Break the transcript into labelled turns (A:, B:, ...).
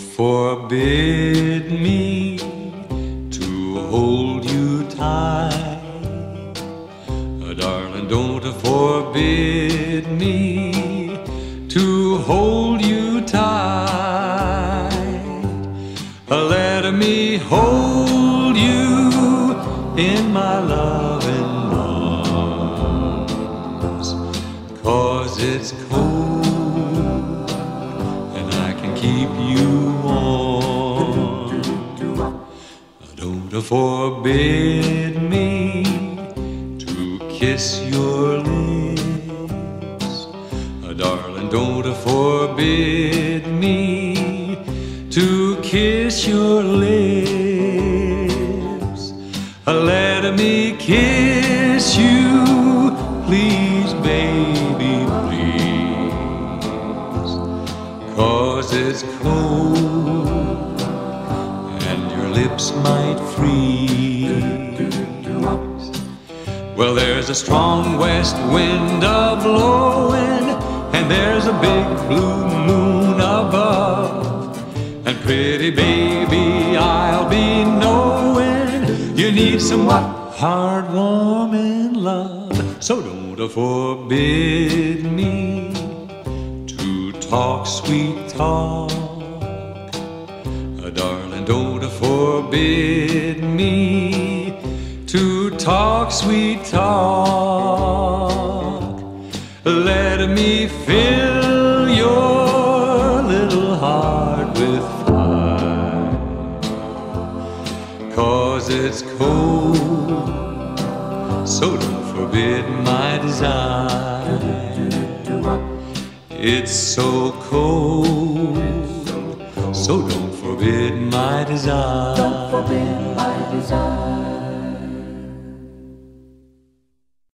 A: forbid me to hold you tight. Darling, don't forbid me to hold you tight. Let me hold you in my loving arms. Cause it's cold keep you warm. Don't forbid me to kiss your lips. Darling, don't forbid me to kiss your lips. Let me kiss you, Cause it's cold and your lips might freeze. Well, there's a strong west wind a blowing, and there's a big blue moon above. And pretty baby, I'll be knowing you need some what? Hard, love. So don't forbid me talk sweet talk. Darling, oh, don't forbid me to talk sweet talk. Let me fill your little heart with fire. Cause it's cold, so don't forbid my desire. It's so cold, so don't forbid my desire.
B: Don't forbid my desire.